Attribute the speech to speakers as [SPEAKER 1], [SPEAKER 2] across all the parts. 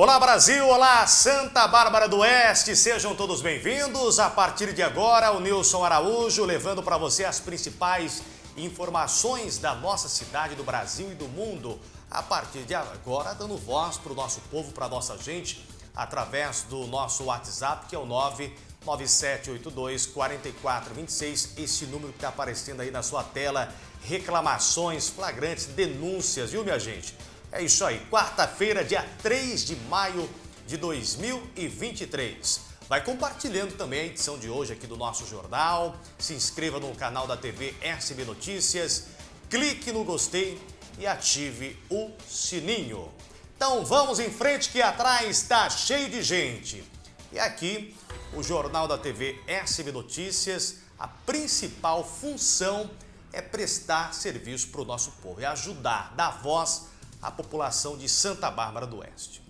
[SPEAKER 1] Olá Brasil, olá Santa Bárbara do Oeste, sejam todos bem-vindos. A partir de agora, o Nilson Araújo levando para você as principais informações da nossa cidade, do Brasil e do mundo. A partir de agora, dando voz para o nosso povo, para a nossa gente, através do nosso WhatsApp, que é o 99782 4426. Esse número que está aparecendo aí na sua tela. Reclamações, flagrantes, denúncias, viu, minha gente? É isso aí, quarta-feira, dia 3 de maio de 2023. Vai compartilhando também a edição de hoje aqui do nosso jornal. Se inscreva no canal da TV SB Notícias, clique no gostei e ative o sininho. Então vamos em frente que atrás está cheio de gente. E aqui o Jornal da TV SB Notícias, a principal função é prestar serviço para o nosso povo, é ajudar, dar voz a população de Santa Bárbara do Oeste.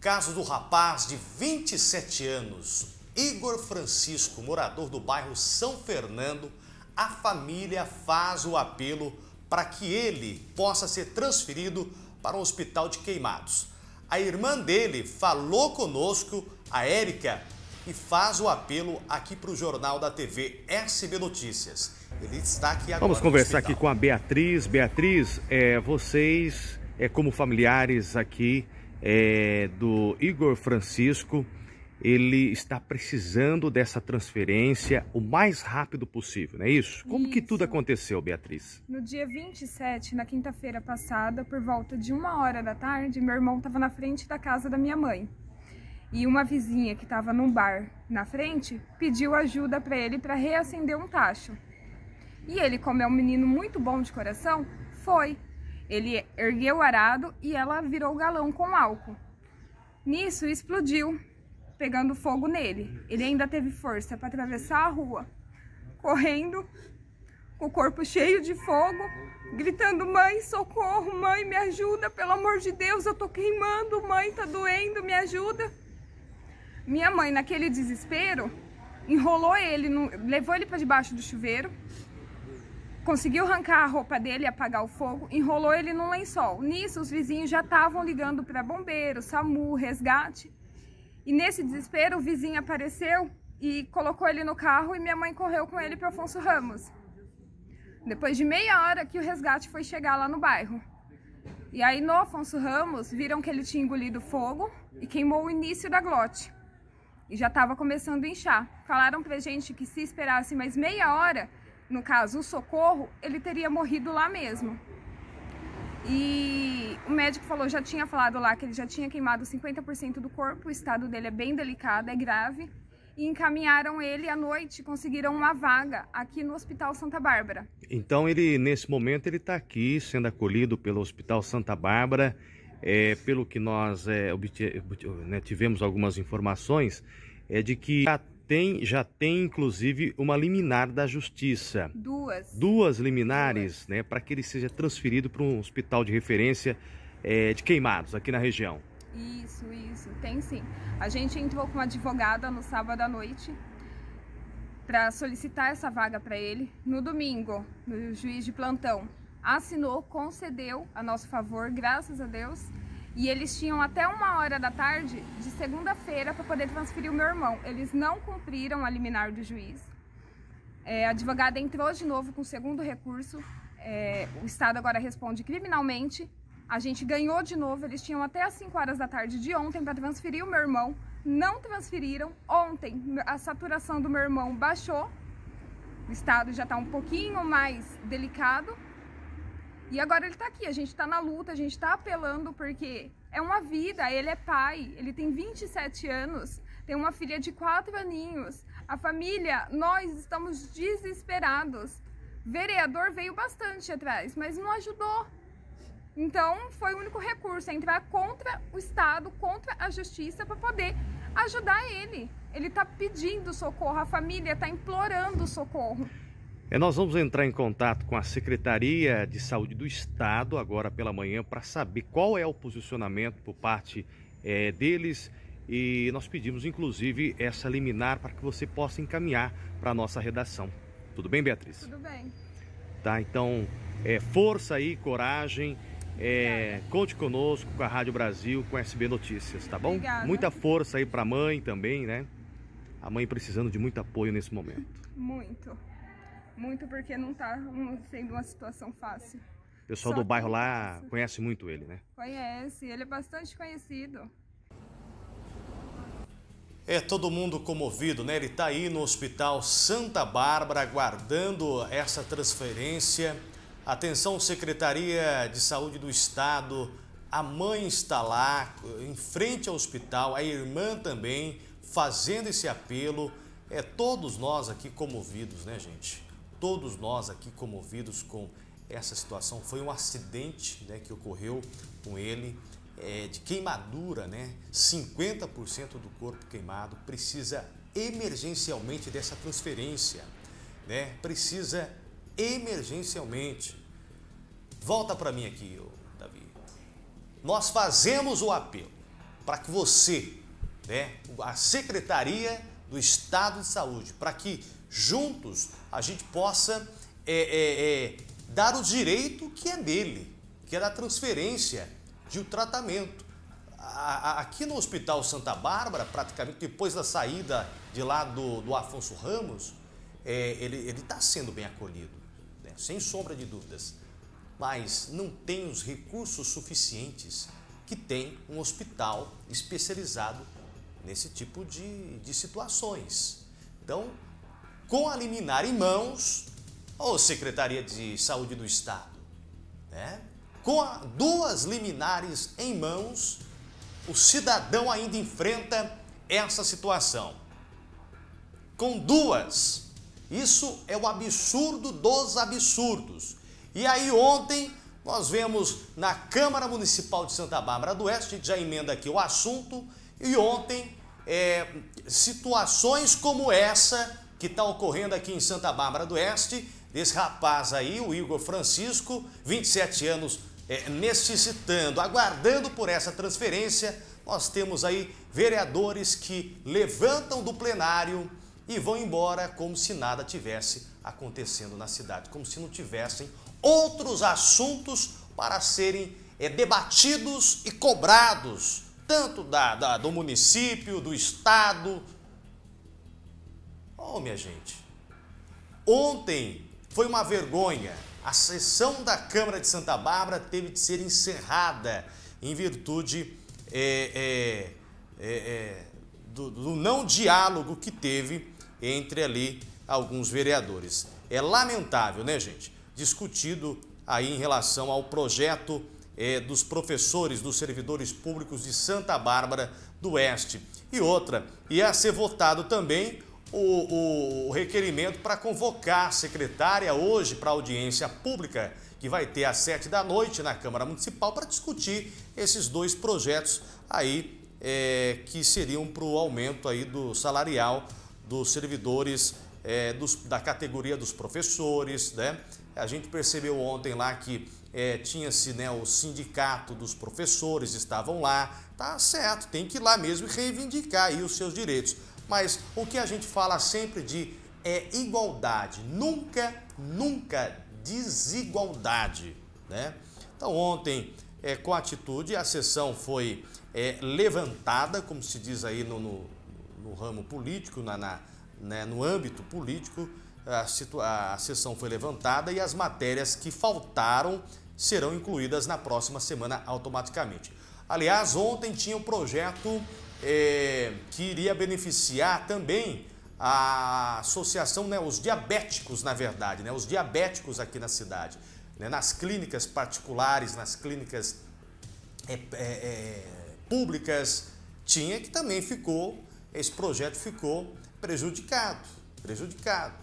[SPEAKER 1] Caso do rapaz de 27 anos, Igor Francisco, morador do bairro São Fernando, a família faz o apelo para que ele possa ser transferido para o hospital de Queimados. A irmã dele falou conosco, a Érica, e faz o apelo aqui para o Jornal da TV SB Notícias. Ele está aqui agora.
[SPEAKER 2] Vamos conversar aqui com a Beatriz. Beatriz, é, vocês, é, como familiares aqui é, do Igor Francisco, ele está precisando dessa transferência o mais rápido possível, não é isso? Como isso. que tudo aconteceu, Beatriz?
[SPEAKER 3] No dia 27, na quinta-feira passada, por volta de uma hora da tarde, meu irmão estava na frente da casa da minha mãe. E uma vizinha que estava num bar na frente pediu ajuda para ele para reacender um tacho. E ele, como é um menino muito bom de coração, foi. Ele ergueu o arado e ela virou o galão com álcool. Nisso explodiu, pegando fogo nele. Ele ainda teve força para atravessar a rua, correndo, com o corpo cheio de fogo, gritando: Mãe, socorro, mãe, me ajuda, pelo amor de Deus, eu tô queimando, mãe, tá doendo, me ajuda. Minha mãe, naquele desespero, enrolou ele, no, levou ele para debaixo do chuveiro, conseguiu arrancar a roupa dele apagar o fogo, enrolou ele num lençol. Nisso, os vizinhos já estavam ligando para bombeiro, SAMU, resgate. E nesse desespero, o vizinho apareceu e colocou ele no carro e minha mãe correu com ele para Afonso Ramos. Depois de meia hora que o resgate foi chegar lá no bairro. E aí no Afonso Ramos viram que ele tinha engolido fogo e queimou o início da glote. E já estava começando a inchar. Falaram pra gente que se esperasse mais meia hora, no caso, o socorro, ele teria morrido lá mesmo. E o médico falou, já tinha falado lá que ele já tinha queimado 50% do corpo, o estado dele é bem delicado, é grave. E encaminharam ele à noite, conseguiram uma vaga aqui no Hospital Santa Bárbara.
[SPEAKER 2] Então ele, nesse momento, ele está aqui sendo acolhido pelo Hospital Santa Bárbara. É, pelo que nós é, né, tivemos algumas informações, é de que tem, já tem inclusive uma liminar da justiça.
[SPEAKER 3] Duas.
[SPEAKER 2] Duas liminares, Duas. né, para que ele seja transferido para um hospital de referência é, de queimados aqui na região.
[SPEAKER 3] Isso, isso, tem sim. A gente entrou com uma advogada no sábado à noite para solicitar essa vaga para ele. No domingo, o juiz de plantão assinou, concedeu a nosso favor, graças a Deus. E eles tinham até uma hora da tarde de segunda-feira para poder transferir o meu irmão. Eles não cumpriram a liminar do juiz. É, a advogada entrou de novo com o segundo recurso. É, o Estado agora responde criminalmente. A gente ganhou de novo. Eles tinham até as 5 horas da tarde de ontem para transferir o meu irmão. Não transferiram. Ontem a saturação do meu irmão baixou. O estado já está um pouquinho mais delicado. E agora ele tá aqui, a gente tá na luta, a gente tá apelando porque é uma vida, ele é pai, ele tem 27 anos, tem uma filha de 4 aninhos. A família, nós estamos desesperados. Vereador veio bastante atrás, mas não ajudou. Então, foi o único recurso, é entrar contra o Estado, contra a Justiça, para poder ajudar ele. Ele está pedindo socorro, a família está implorando socorro.
[SPEAKER 2] É, nós vamos entrar em contato com a Secretaria de Saúde do Estado agora pela manhã para saber qual é o posicionamento por parte é, deles e nós pedimos inclusive essa liminar para que você possa encaminhar para a nossa redação. Tudo bem, Beatriz?
[SPEAKER 3] Tudo bem.
[SPEAKER 2] Tá, então é, força aí, coragem É, conte conosco com a Rádio Brasil, com a SB Notícias, tá bom?
[SPEAKER 3] Obrigada.
[SPEAKER 2] Muita força aí pra mãe também, né? A mãe precisando de muito apoio nesse momento.
[SPEAKER 3] Muito. Muito porque não tá um- sendo uma situação fácil.
[SPEAKER 2] O pessoal
[SPEAKER 3] Só
[SPEAKER 2] do bairro lá
[SPEAKER 3] isso.
[SPEAKER 2] conhece muito ele, né?
[SPEAKER 3] Conhece, ele é bastante conhecido.
[SPEAKER 1] É todo mundo comovido, né? Ele está aí no Hospital Santa Bárbara aguardando essa transferência. Atenção, Secretaria de Saúde do Estado. A mãe está lá, em frente ao hospital, a irmã também, fazendo esse apelo. É todos nós aqui comovidos, né, gente? Todos nós aqui comovidos com essa situação. Foi um acidente né, que ocorreu com ele é, de queimadura, né? 50% do corpo queimado precisa emergencialmente dessa transferência, né? Precisa emergencialmente. Volta para mim aqui, Davi. Nós fazemos o apelo para que você, né, a Secretaria do Estado de Saúde, para que juntos a gente possa é, é, é, dar o direito que é dele, que é da transferência de um tratamento. A- a- Aqui no Hospital Santa Bárbara, praticamente depois da saída de lá do, do Afonso Ramos, é, ele está sendo bem acolhido, né? sem sombra de dúvidas. Mas não tem os recursos suficientes que tem um hospital especializado nesse tipo de, de situações. Então, com a liminar em mãos, ou Secretaria de Saúde do Estado, né? com a- duas liminares em mãos, o cidadão ainda enfrenta essa situação. Com duas. Isso é o absurdo dos absurdos. E aí ontem nós vemos na Câmara Municipal de Santa Bárbara do Oeste, já emenda aqui o assunto, e ontem é, situações como essa que está ocorrendo aqui em Santa Bárbara do Oeste, desse rapaz aí, o Igor Francisco, 27 anos, é, necessitando, aguardando por essa transferência. Nós temos aí vereadores que levantam do plenário e vão embora como se nada tivesse acontecendo na cidade, como se não tivessem outros assuntos para serem é, debatidos e cobrados, tanto da, da- do município, do estado. Oh, minha gente, ontem foi uma vergonha. A sessão da Câmara de Santa Bárbara teve de ser encerrada em virtude é, é, é, é, do, do não diálogo que teve entre ali alguns vereadores. É lamentável, né, gente? Discutido aí em relação ao projeto é, dos professores, dos servidores públicos de Santa Bárbara do Oeste. E outra, ia ser votado também o, o- requerimento para convocar a secretária hoje para audiência pública, que vai ter às sete da noite na Câmara Municipal, para discutir esses dois projetos aí é, que seriam para o aumento aí do salarial dos servidores é, dos- da categoria dos professores, né? A gente percebeu ontem lá que é, tinha-se né, o sindicato dos professores, estavam lá, tá certo, tem que ir lá mesmo e reivindicar aí os seus direitos. Mas o que a gente fala sempre de é igualdade, nunca, nunca desigualdade, né? Então ontem, é, com a atitude, a sessão foi é, levantada, como se diz aí no, no, no ramo político, na, na- né, no âmbito político, a, situa- a sessão foi levantada e as matérias que faltaram serão incluídas na próxima semana automaticamente. Aliás, ontem tinha um projeto é, que iria beneficiar também a associação, né, os diabéticos, na verdade, né, os diabéticos aqui na cidade, né, nas clínicas particulares, nas clínicas é, é, é, públicas, tinha que também ficou, esse projeto ficou prejudicado, prejudicado,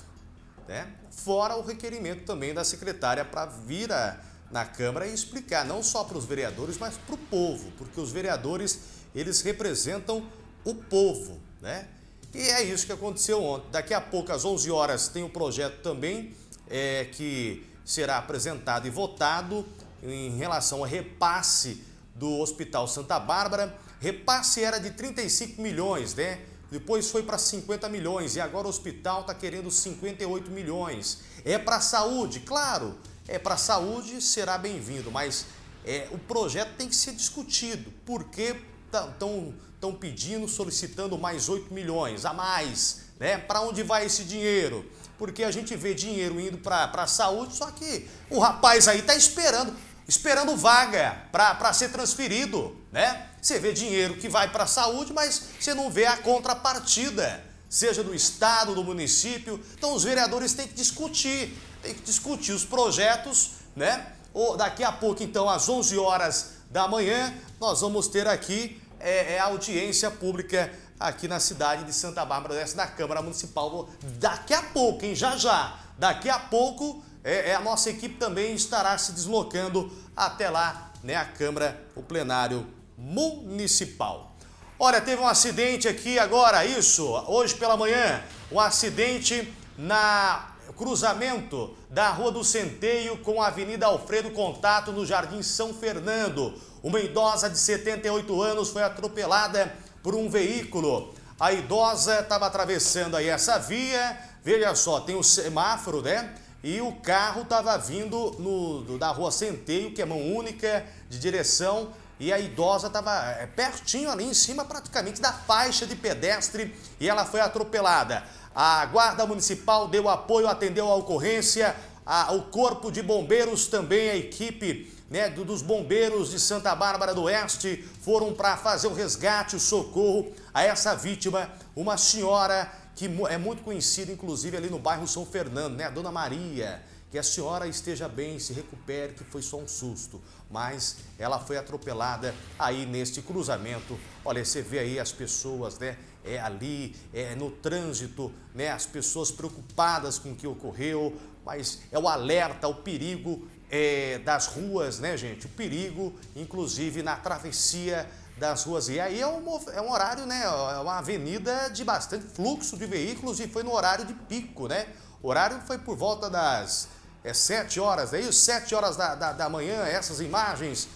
[SPEAKER 1] né? Fora o requerimento também da secretária para vir a- na Câmara e explicar, não só para os vereadores, mas para o povo, porque os vereadores, eles representam o povo, né? E é isso que aconteceu ontem. Daqui a pouco, às 11 horas, tem um projeto também é, que será apresentado e votado em relação ao repasse do Hospital Santa Bárbara. Repasse era de 35 milhões, né? Depois foi para 50 milhões e agora o hospital está querendo 58 milhões. É para a saúde, claro, é para a saúde, será bem-vindo, mas é, o projeto tem que ser discutido. Por que estão pedindo, solicitando mais 8 milhões a mais? Né? Para onde vai esse dinheiro? Porque a gente vê dinheiro indo para a saúde, só que o rapaz aí está esperando, esperando vaga para ser transferido, né? Você vê dinheiro que vai para a saúde, mas você não vê a contrapartida, seja do estado, do município. Então os vereadores têm que discutir, têm que discutir os projetos, né? Ou daqui a pouco, então, às 11 horas da manhã, nós vamos ter aqui é, é audiência pública aqui na cidade de Santa Bárbara do na Câmara Municipal. Daqui a pouco, hein? Já já. Daqui a pouco, é, é, a nossa equipe também estará se deslocando até lá, né? A Câmara, o plenário municipal. Olha, teve um acidente aqui agora, isso, hoje pela manhã, um acidente na cruzamento da Rua do Centeio com a Avenida Alfredo Contato no Jardim São Fernando. Uma idosa de 78 anos foi atropelada por um veículo. A idosa estava atravessando aí essa via, veja só, tem o semáforo, né? E o carro estava vindo no, da Rua Centeio, que é mão única de direção, e a idosa estava é, pertinho ali em cima praticamente da faixa de pedestre e ela foi atropelada. A Guarda Municipal deu apoio, atendeu a ocorrência, a, o Corpo de Bombeiros também, a equipe né, dos bombeiros de Santa Bárbara do Oeste foram para fazer o resgate, o socorro a essa vítima, uma senhora que é muito conhecida, inclusive, ali no bairro São Fernando, né, a Dona Maria. Que a senhora esteja bem, se recupere, que foi só um susto. Mas ela foi atropelada aí neste cruzamento. Olha, você vê aí as pessoas, né? É, ali é, no trânsito, né, as pessoas preocupadas com o que ocorreu, mas é o alerta, o perigo é, das ruas, né, gente? O perigo, inclusive, na travessia das ruas. E aí é um, é um horário, né? É uma avenida de bastante fluxo de veículos e foi no horário de pico, né? O horário foi por volta das é, 7 horas, é isso? 7 horas da, da, da manhã, essas imagens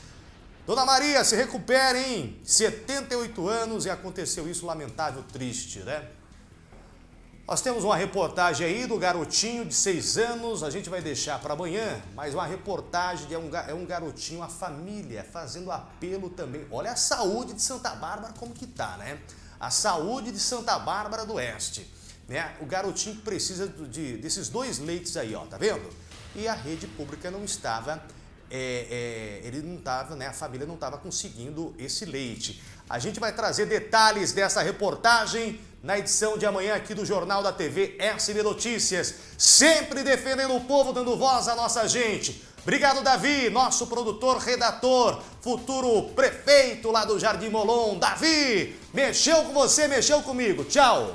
[SPEAKER 1] Dona Maria, se recupere, hein? 78 anos e aconteceu isso lamentável, triste, né? Nós temos uma reportagem aí do garotinho de 6 anos, a gente vai deixar para amanhã, mas uma reportagem de um, é um garotinho, a família, fazendo apelo também. Olha a saúde de Santa Bárbara como que tá, né? A saúde de Santa Bárbara do Oeste. Né? O garotinho precisa de, desses dois leites aí, ó, tá vendo? E a rede pública não estava é, é, ele não estava, né, a família não estava conseguindo esse leite. A gente vai trazer detalhes dessa reportagem na edição de amanhã aqui do Jornal da TV SB Notícias, sempre defendendo o povo, dando voz à nossa gente. Obrigado, Davi, nosso produtor, redator, futuro prefeito lá do Jardim Molon. Davi, mexeu com você, mexeu comigo. Tchau.